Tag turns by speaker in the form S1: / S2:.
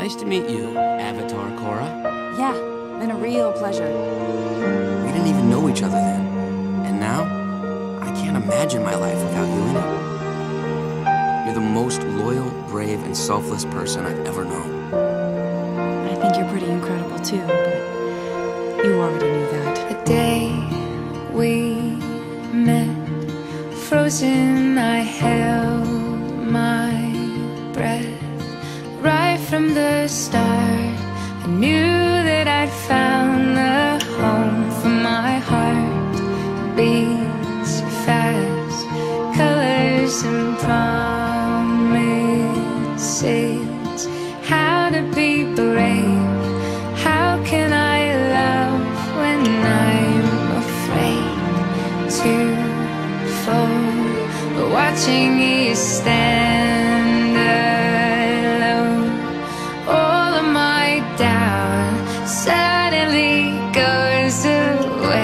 S1: Nice to meet you, Avatar Korra.
S2: Yeah, been a real pleasure.
S1: We didn't even know each other then. And now, I can't imagine my life without you in it. You're the most loyal, brave, and selfless person I've ever known.
S2: I think you're pretty incredible too, but you already knew that.
S3: The day we met, frozen, I held Right from the start, I knew that I'd found the home for my heart. Beats fast, colors and promises. How to be brave? How can I love when I'm afraid to fall? But watching you stand.